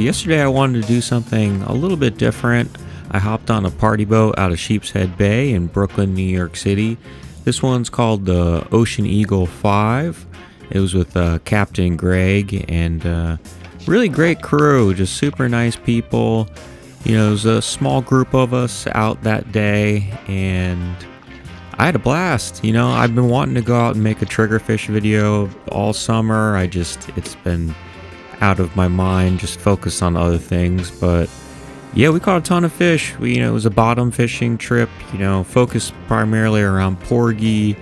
yesterday I wanted to do something a little bit different. I hopped on a party boat out of Sheepshead Bay in Brooklyn, New York City. This one's called the Ocean Eagle 5. It was with uh, Captain Greg and uh, really great crew, just super nice people. You know, it was a small group of us out that day and I had a blast. You know, I've been wanting to go out and make a triggerfish video all summer. I just, it's been out of my mind, just focused on other things. But yeah, we caught a ton of fish. We, you know, it was a bottom fishing trip, you know, focused primarily around porgy.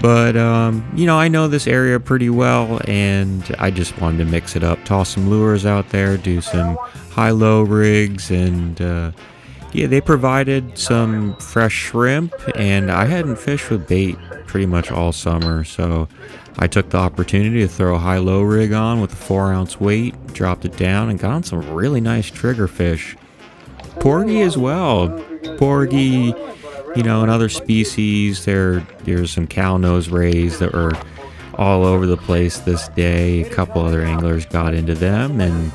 But, um, you know, I know this area pretty well, and I just wanted to mix it up, toss some lures out there, do some high low rigs, and, uh, yeah, they provided some fresh shrimp, and I hadn't fished with bait pretty much all summer, so I took the opportunity to throw a high-low rig on with a 4-ounce weight, dropped it down, and got on some really nice trigger fish. Porgy as well. Porgy, you know, and other species. There, there's some cow nose rays that were all over the place this day. A couple other anglers got into them, and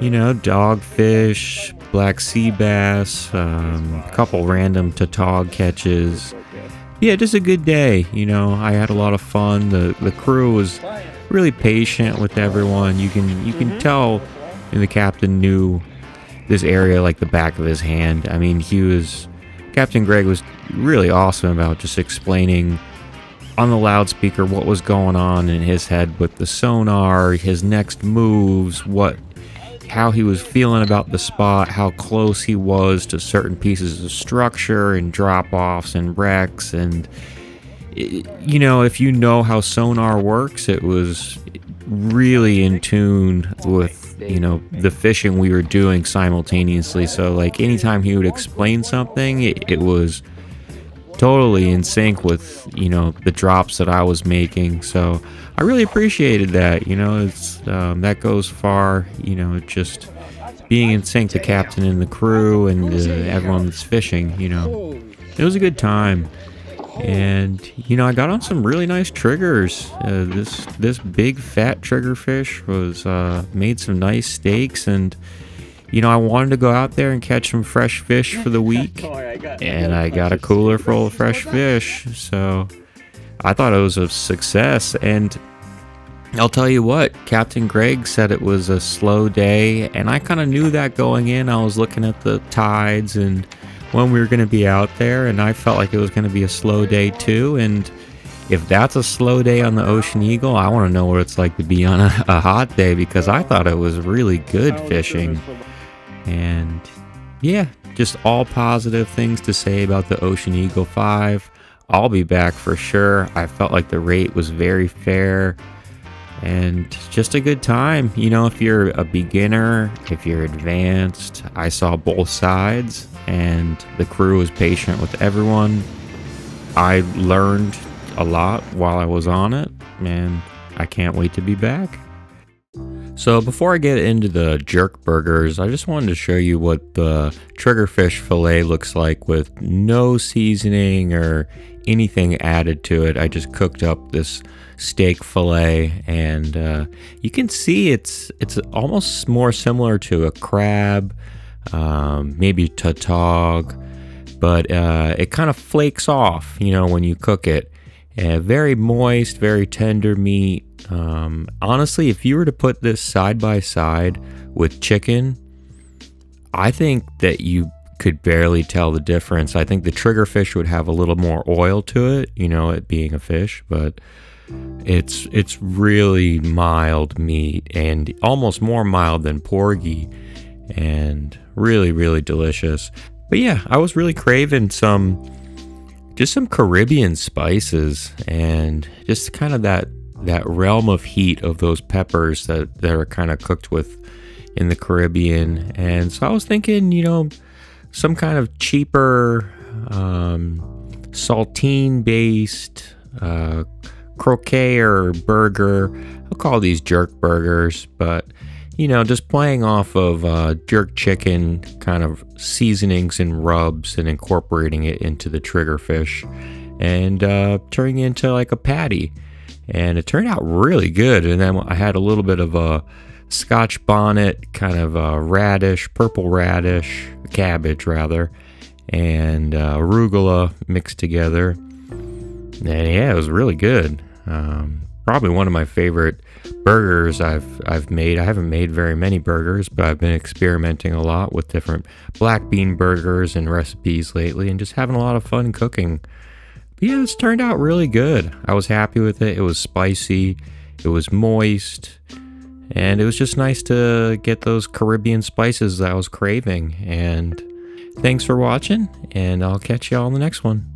you know, dogfish, black sea bass, um, a couple random tautog catches. Yeah, just a good day. You know, I had a lot of fun. The the crew was really patient with everyone. You can you can tell, and the captain knew this area like the back of his hand. I mean, he was Captain Greg was really awesome about just explaining on the loudspeaker what was going on in his head with the sonar, his next moves, what how he was feeling about the spot, how close he was to certain pieces of structure and drop offs and wrecks. And, you know, if you know how sonar works, it was really in tune with, you know, the fishing we were doing simultaneously. So, like, anytime he would explain something, it, it was totally in sync with you know the drops that I was making. So I really appreciated that. You know, it's um, that goes far. You know, just being in sync, the captain and the crew and uh, everyone that's fishing. You know, it was a good time. And you know, I got on some really nice triggers. Uh, this this big fat trigger fish was uh, made some nice steaks and you know, I wanted to go out there and catch some fresh fish for the week, and I got a cooler full of fresh fish. So I thought it was a success. And I'll tell you what, Captain Greg said it was a slow day, and I kind of knew that going in. I was looking at the tides and when we were going to be out there, and I felt like it was going to be a slow day too. And if that's a slow day on the Ocean Eagle, I want to know what it's like to be on a, a hot day because I thought it was really good fishing. And yeah, just all positive things to say about the Ocean Eagle 5. I'll be back for sure. I felt like the rate was very fair and just a good time. You know, if you're a beginner, if you're advanced, I saw both sides and the crew was patient with everyone. I learned a lot while I was on it and I can't wait to be back. So before I get into the jerk burgers, I just wanted to show you what the triggerfish fillet looks like with no seasoning or anything added to it. I just cooked up this steak fillet and uh, you can see it's it's almost more similar to a crab, um, maybe tautog, but uh, it kind of flakes off, you know, when you cook it. Uh, very moist, very tender meat. Um, honestly, if you were to put this side by side with chicken, I think that you could barely tell the difference. I think the triggerfish would have a little more oil to it, you know, it being a fish, but it's it's really mild meat and almost more mild than porgy and really really delicious. But yeah, I was really craving some just some Caribbean spices and just kind of that that realm of heat of those peppers that, that are kind of cooked with in the Caribbean. And so I was thinking, you know, some kind of cheaper um, saltine based uh, croquet or burger. I'll call these jerk burgers, but you know, just playing off of uh, jerk chicken kind of seasonings and rubs and incorporating it into the trigger fish and uh, turning it into like a patty. And it turned out really good. And then I had a little bit of a scotch bonnet, kind of uh, radish, purple radish, cabbage rather, and uh, arugula mixed together. And yeah, it was really good. Um, probably one of my favorite burgers I've I've made. I haven't made very many burgers, but I've been experimenting a lot with different black bean burgers and recipes lately, and just having a lot of fun cooking. But yeah, this turned out really good. I was happy with it. It was spicy, it was moist, and it was just nice to get those Caribbean spices that I was craving. And thanks for watching, and I'll catch you all in the next one.